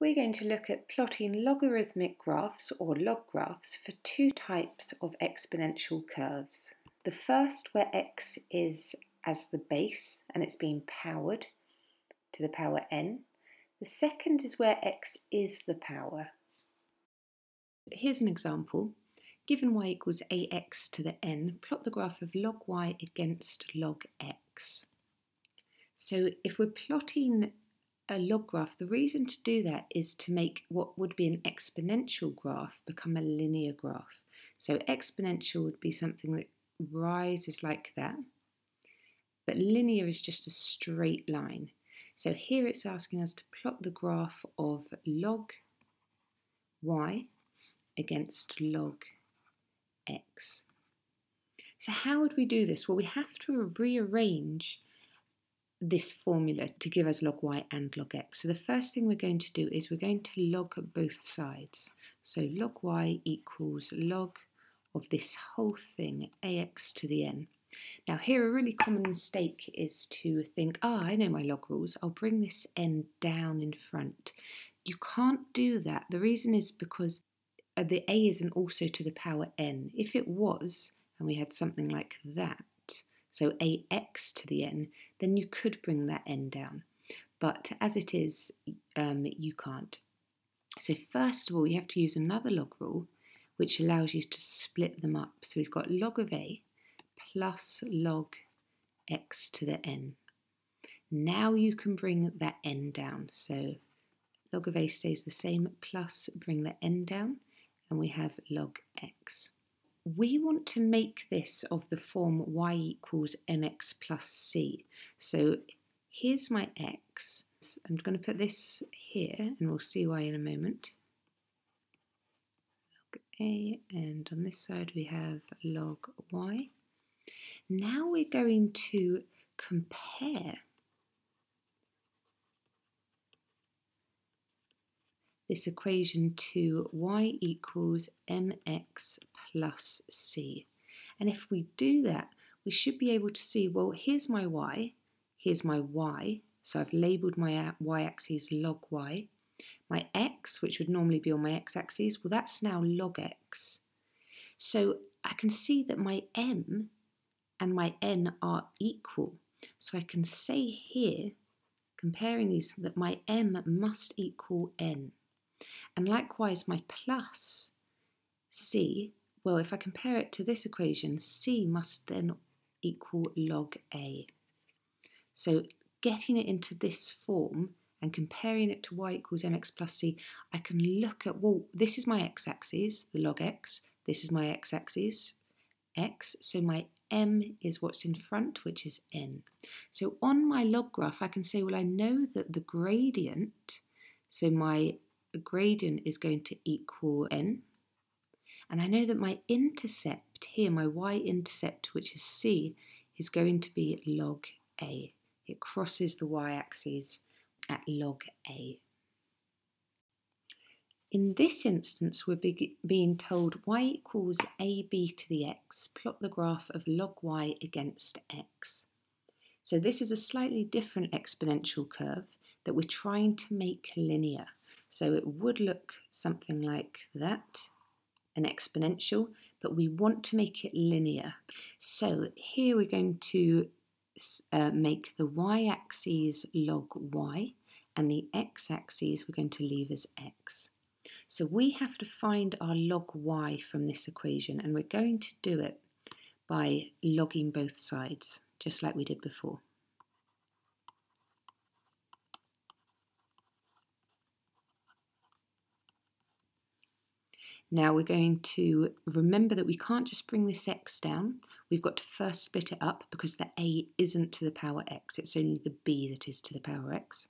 We're going to look at plotting logarithmic graphs or log graphs for two types of exponential curves. The first where x is as the base and it's being powered to the power n. The second is where x is the power. Here's an example. Given y equals ax to the n, plot the graph of log y against log x. So if we're plotting a log graph, the reason to do that is to make what would be an exponential graph become a linear graph. So exponential would be something that rises like that, but linear is just a straight line. So here it's asking us to plot the graph of log y against log x. So how would we do this? Well, we have to rearrange this formula to give us log y and log x. So the first thing we're going to do is we're going to log both sides. So log y equals log of this whole thing, ax to the n. Now here a really common mistake is to think, ah, I know my log rules, I'll bring this n down in front. You can't do that. The reason is because uh, the a isn't also to the power n. If it was, and we had something like that, so ax to the n, then you could bring that n down. But as it is, um, you can't. So first of all, you have to use another log rule, which allows you to split them up. So we've got log of a plus log x to the n. Now you can bring that n down. So log of a stays the same, plus bring the n down, and we have log x. We want to make this of the form y equals mx plus c. So here's my x. I'm going to put this here, and we'll see why in a moment. Log A, and on this side we have log y. Now we're going to compare this equation to y equals mx plus c. And if we do that, we should be able to see, well, here's my y, here's my y, so I've labelled my y-axis log y, my x, which would normally be on my x-axis, well that's now log x. So I can see that my m and my n are equal. So I can say here, comparing these, that my m must equal n. And likewise my plus c, well if I compare it to this equation, c must then equal log a. So getting it into this form and comparing it to y equals mx plus c, I can look at, well, this is my x-axis, the log x, this is my x-axis, x, so my m is what's in front, which is n. So on my log graph, I can say, well, I know that the gradient, so my gradient is going to equal n, and I know that my intercept here, my y-intercept, which is c, is going to be log a. It crosses the y-axis at log a. In this instance, we're being told y equals ab to the x, plot the graph of log y against x. So this is a slightly different exponential curve that we're trying to make linear. So it would look something like that, an exponential, but we want to make it linear. So here we're going to uh, make the y-axis log y, and the x-axis we're going to leave as x. So we have to find our log y from this equation and we're going to do it by logging both sides, just like we did before. Now we're going to remember that we can't just bring this x down. We've got to first split it up because the a isn't to the power x. It's only the b that is to the power x.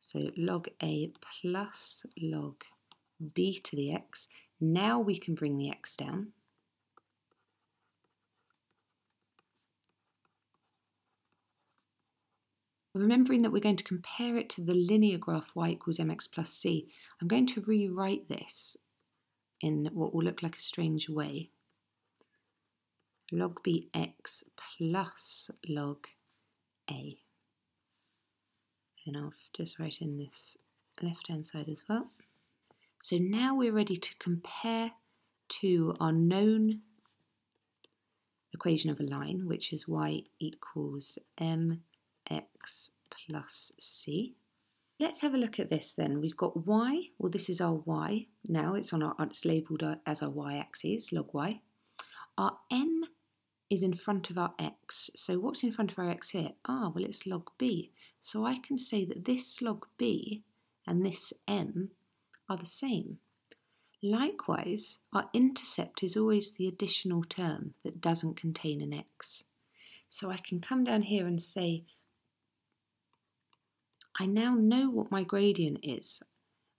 So log a plus log b to the x. Now we can bring the x down. Remembering that we're going to compare it to the linear graph y equals mx plus c, I'm going to rewrite this in what will look like a strange way. Log bx plus log a and I'll just write in this left hand side as well. So now we're ready to compare to our known equation of a line, which is y equals mx plus c. Let's have a look at this then. We've got y, well this is our y now, it's on our it's labelled as our y-axis, log y. Our n is in front of our x, so what's in front of our x here? Ah, well it's log b. So I can say that this log b and this m are the same. Likewise, our intercept is always the additional term that doesn't contain an x. So I can come down here and say I now know what my gradient is.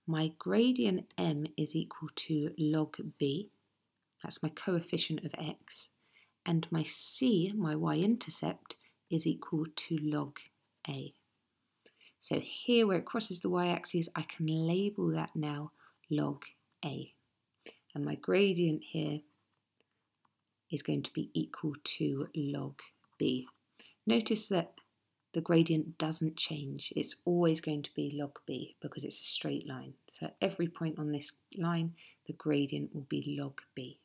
My gradient m is equal to log b, that's my coefficient of x, and my c, my y-intercept, is equal to log a. So here where it crosses the y-axis, I can label that now log a. And my gradient here is going to be equal to log b. Notice that the gradient doesn't change. It's always going to be log b because it's a straight line. So every point on this line, the gradient will be log b.